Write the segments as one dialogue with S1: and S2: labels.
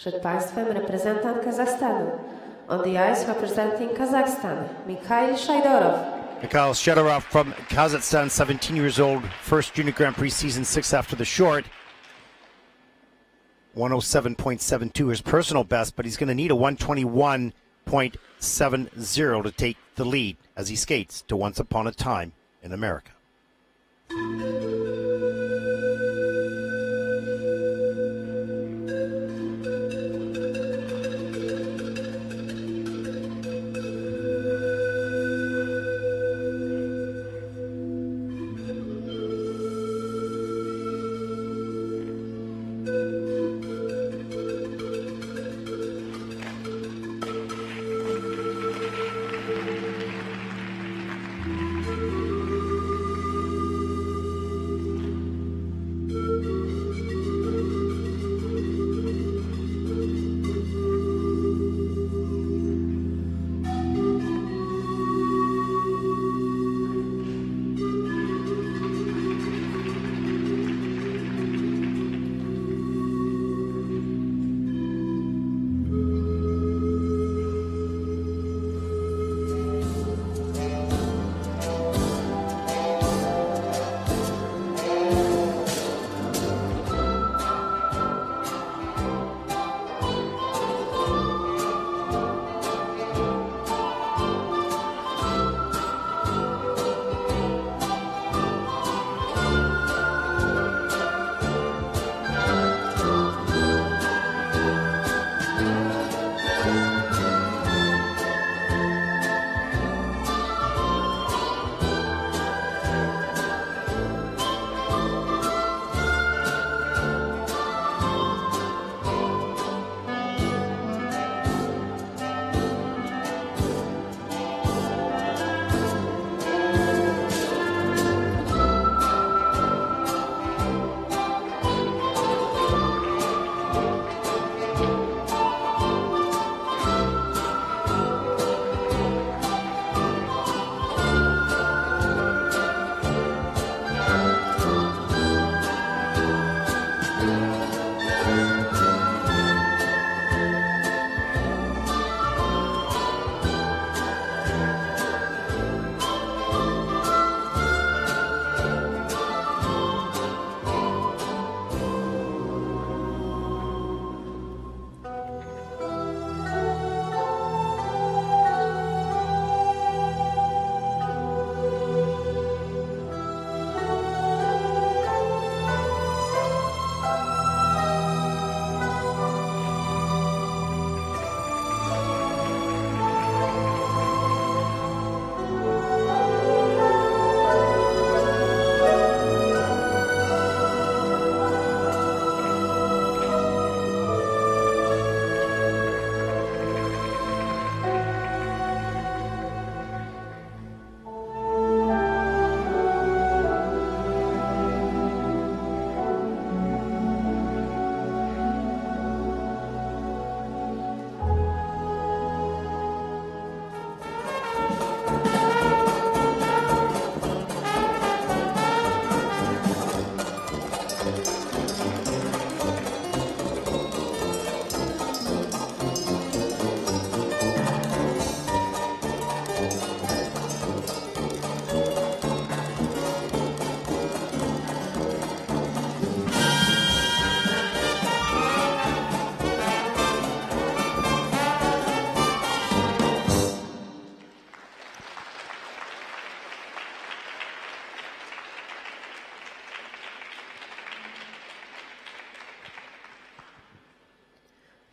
S1: Przed Państwem reprezentant Kazachstanu. On the ice representing Kazakhstan, Mikhail Shaidorov.
S2: Mikhail Shaidorov from Kazakhstan, 17 years old, first Junior Grand Prix season, six after the short. 107.72 his personal best, but he's going to need a 121.70 to take the lead as he skates to Once Upon a Time in America.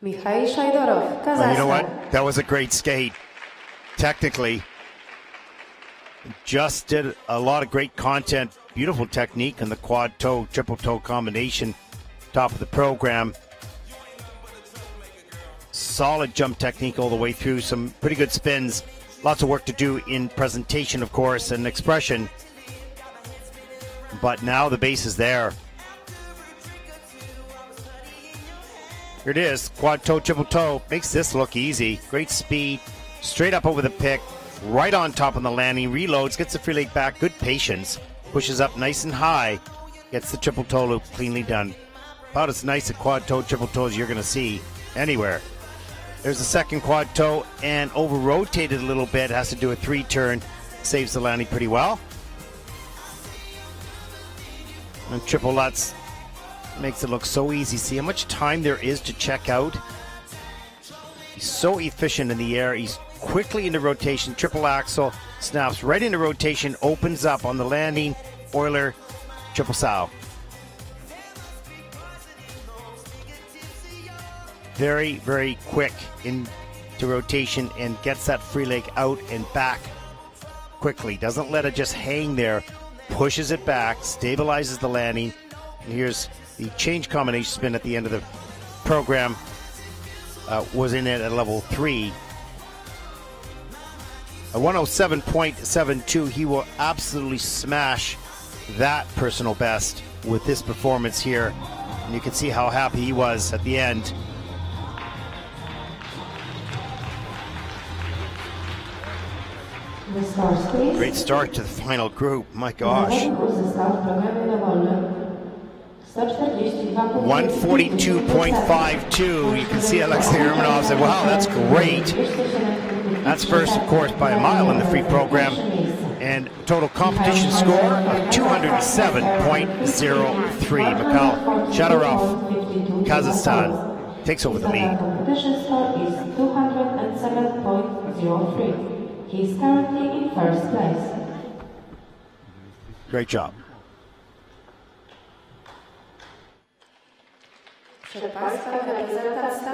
S1: Mikhail Shaidorov, Kazakhstan.
S2: Well, you know what? That was a great skate. Technically, just did a lot of great content. Beautiful technique in the quad toe, triple toe combination. Top of the program. Solid jump technique all the way through. Some pretty good spins. Lots of work to do in presentation, of course, and expression. But now the base is there. Here it is. Quad toe, triple toe. Makes this look easy. Great speed. Straight up over the pick. Right on top of the landing. Reloads. Gets the free leg back. Good patience. Pushes up nice and high. Gets the triple toe loop cleanly done. About as nice a quad toe, triple toe as you're going to see anywhere. There's the second quad toe and over rotated a little bit. Has to do a three turn. Saves the landing pretty well. And triple Lutz makes it look so easy. See how much time there is to check out. He's so efficient in the air. He's quickly into rotation. Triple axel snaps right into rotation, opens up on the landing. Euler, triple Sal. Very, very quick into rotation and gets that free leg out and back quickly. Doesn't let it just hang there. Pushes it back, stabilizes the landing. And here's the change combination spin at the end of the program. Uh, was in it at level three. A 107.72. He will absolutely smash that personal best with this performance here. And you can see how happy he was at the end.
S1: The stars, please.
S2: Great start to the final group. My gosh. 142.52. You can see Alexei Urmanov said, wow, that's great. That's first, of course, by a mile in the free program. And total competition score of 207.03. Mikhail Shaidorov, Kazakhstan, takes over the lead.
S1: Competition score is 207.03. He is currently in first place.
S2: Great job.
S1: Przed Państwem reprezentant